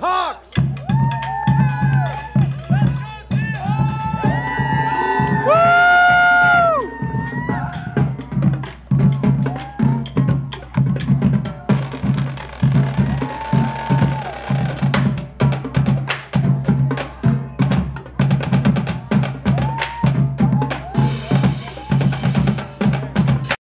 Hawks!